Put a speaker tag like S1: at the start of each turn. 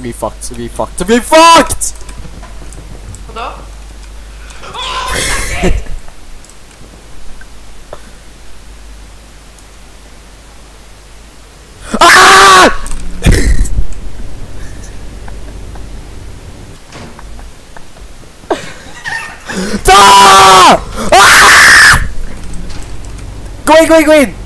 S1: We fucked, we fucked, we fucked!
S2: Hva da?
S1: Ah! Ah! Ah! Go in, go in, go in!